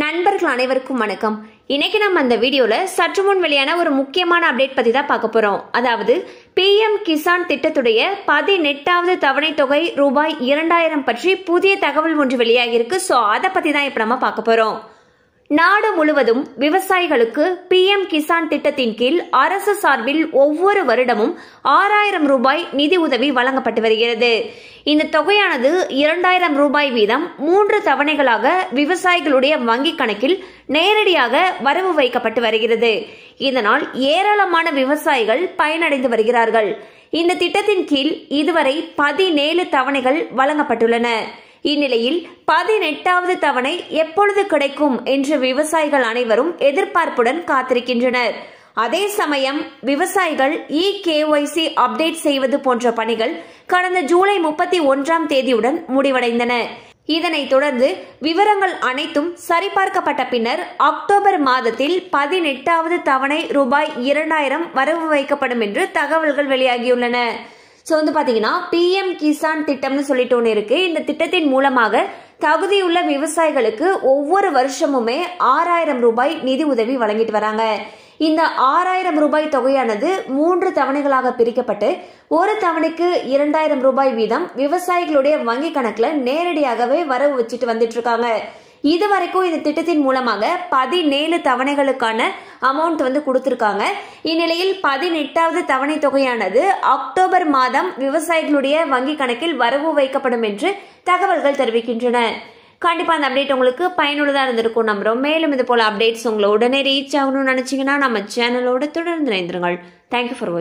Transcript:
நண்பர்கள் அனைவருக்கும் வணக்கம். இன்னைக்கு நம்ம அந்த வீடியோல சற்று முன் வெளியான ஒரு முக்கியமான அப்டேட் பத்தி தான் பார்க்க போறோம். அதாவது பிஎம் கிசான் திட்டத்துடைய பதினெட்டாவது தவணை தொகை ரூபாய் இரண்டாயிரம் பற்றி புதிய தகவல் ஒன்று வெளியாகியிருக்கு. ஸோ அதை பத்தி தான் இப்ப நம்ம பார்க்க போறோம். நாடு முழுவதும் விவசாயிகளுக்கு பிஎம் கிசான் திட்டத்தின் கீழ் அரசு சார்பில் ஒவ்வொரு வருடமும் ஆறாயிரம் ரூபாய் நிதி உதவி வழங்கப்பட்டு வருகிறது. இந்த தொகையானது இரண்டாயிரம் ரூபாய் வீதம் மூன்று தவணைகளாக விவசாயிகளுடைய வங்கிக் கணக்கில் நேரடியாக வரவு வைக்கப்பட்டு வருகிறது. இதனால் ஏராளமான விவசாயிகள் பயனடைந்து வருகிறார்கள். இந்த திட்டத்தின் கீழ் இதுவரை பதினேழு தவணைகள் வழங்கப்பட்டுள்ளன. இந்நிலையில் பதினெட்டாவது தவணை எப்பொழுது கிடைக்கும் என்று விவசாயிகள் அனைவரும் எதிர்பார்ப்புடன் காத்திருக்கின்றனர். அதே சமயம் விவசாயிகள் இ கேஒய்சி அப்டேட் செய்வது போன்ற பணிகள் கடந்த ஜூலை முப்பத்தி ஒன்றாம் தேதியுடன் முடிவடைந்தன. இதனைத் தொடர்ந்து விவரங்கள் அனைத்தும் சரிபார்க்கப்பட்ட பின்னர் அக்டோபர் மாதத்தில் பதினெட்டாவது தவணை ரூபாய் இரண்டாயிரம் வரவு வைக்கப்படும் என்று தகவல்கள் வெளியாகியுள்ளன. ஸோ வந்து பார்த்தீங்கன்னா பிஎம் கிசான் திட்டம்னு சொல்லிட்டு ஒன்று இருக்கு. இந்த திட்டத்தின் மூலமாக தகுதியுள்ள விவசாயிகளுக்கு ஒவ்வொரு வருஷமுமே ஆறாயிரம் ரூபாய் நிதி உதவி வழங்கிட்டு வராங்க. இந்த ஆறாயிரம் ரூபாய் தொகையானது மூன்று தவணைகளாக பிரிக்கப்பட்டு ஒரு தவணைக்கு இரண்டாயிரம் ரூபாய் வீதம் விவசாயிகளுடைய வங்கி கணக்குல நேரடியாகவே வரவு வச்சுட்டு வந்துட்டு இருக்காங்க. இதுவரைக்கும் இந்த திட்டத்தின் மூலமாக பதினேழு தவணைகளுக்கான அமௌண்ட் வந்து கொடுத்துருக்காங்க. இந்நிலையில் பதினெட்டாவது தவணை தொகையானது அக்டோபர் மாதம் விவசாயிகளுடைய வங்கி கணக்கில் வரவு வைக்கப்படும் என்று தகவல்கள் தெரிவிக்கின்றன. கண்டிப்பா அந்த அப்டேட் உங்களுக்கு பயனுள்ளதாக இருந்திருக்கும் நம்புறோம். மேலும் இது போல அப்டேட்ஸ் உங்களை உடனே ரீச் ஆகணும்னு நினைச்சீங்கன்னா நம்ம சேனலோட தொடர்ந்து இணைந்திருங்கள். தேங்க்யூ ஃபார் வாட்சிங்